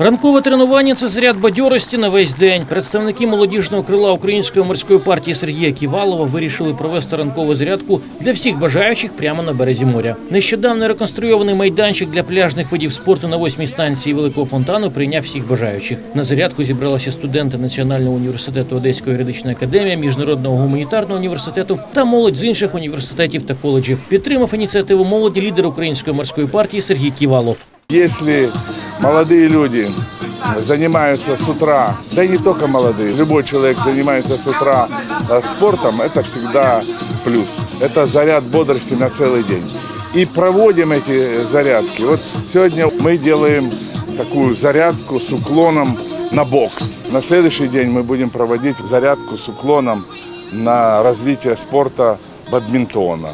Ранкове тренування це заряд бадьорості на весь день. Представники молодіжного крила української морської партії Сергія Ківалова вирішили провести ранкову зарядку для всіх бажаючих прямо на березі моря. Нещодавно реконструйований майданчик для пляжних видів спорту на восьмій станції великого фонтану прийняв всіх бажаючих. На зарядку зібралися студенти Національного університету Одеської юридичної академії, міжнародного гуманітарного університету та молодь з інших університетів та коледжів. Підтримав ініціативу молоді лідер української морської партії Сергій Ківалов. Если молодые люди занимаются с утра, да и не только молодые, любой человек занимается с утра э, спортом, это всегда плюс. Это заряд бодрости на целый день. И проводим эти зарядки. Вот сегодня мы делаем такую зарядку с уклоном на бокс. На следующий день мы будем проводить зарядку с уклоном на развитие спорта бадминтона.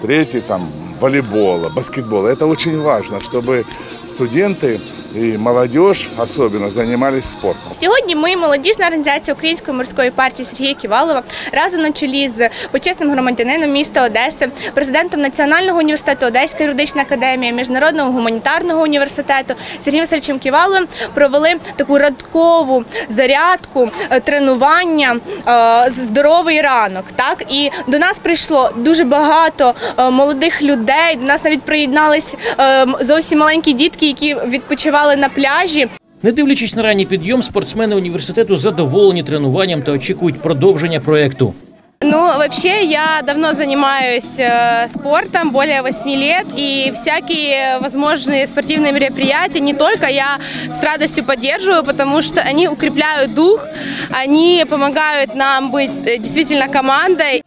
Третий там волейбола, баскетбола. Это очень важно, чтобы студенты и молодежь особенно занимались спортом. Сьогодні ми, молодіжна організація Української морської партії Сергія Ківалова, разом на чолі з почесним громадянином міста Одеси, президентом Національного університету Одеська юридична академія, міжнародного гуманітарного університету Сергієм Васильовичем Ківаловим провели таку радкову зарядку, е, тренування, е, здоровий ранок. Так і до нас прийшло дуже багато е, молодих людей. До нас навіть приєднались е, зовсім маленькі дітки, які відпочивали на пляжі. Не дивлячись на ранній підйом, спортсмени університету задоволені тренуванням та очікують продовження проекту. Ну, вообще, я давно занимаюсь э, спортом, более 8 лет, и всякие возможные спортивные мероприятия, не только я с радостью поддерживаю, потому что они укрепляют дух, они помогают нам быть э, действительно командой.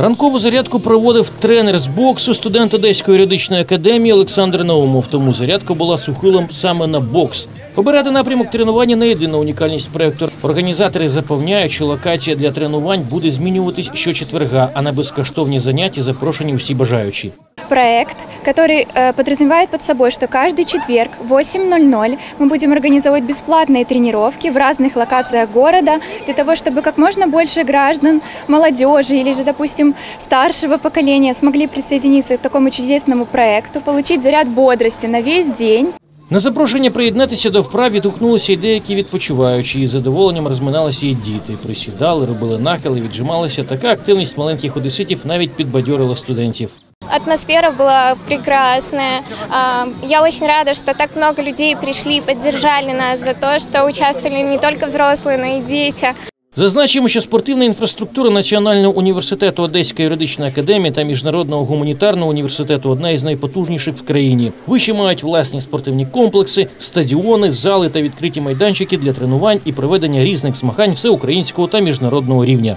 Ранкову зарядку проводив тренер з боксу, студент Одеської юридичної академії Олександр Наумов. Тому зарядка була сухилом саме на бокс. Обирати напрямок тренування не єдина унікальність проекту. Організатори запевняють, що локація для тренувань буде змінюватись щочетверга, а на безкоштовні заняття запрошені усі бажаючі проект, который э, подразумевает под собой, что каждый четверг в 8.00 мы будем организовывать бесплатные тренировки в разных локациях города для того, чтобы как можно больше граждан, молодежи или же, допустим, старшего поколения смогли присоединиться к такому чудесному проекту, получить заряд бодрости на весь день. На запрошення приєднатися до вправ відгукнулися й деякі відпочиваючі, і з задоволенням розминалися і діти. Присідали, робили нахили, віджималися. Така активність маленьких одеситів навіть підбадьорила студентів. Атмосфера была прекрасная. Я очень рада, что так много людей пришли и поддержали нас за то, что участвовали не только взрослые, но и дети. Зазначимо, що спортивна інфраструктура Національного університету Одеської юридичної академії та Міжнародного гуманітарного університету одна із найпотужніших в країні. Виші мають власні спортивні комплекси, стадіони, зали та відкриті майданчики для тренувань і проведення різних змагань всеукраїнського та міжнародного рівня.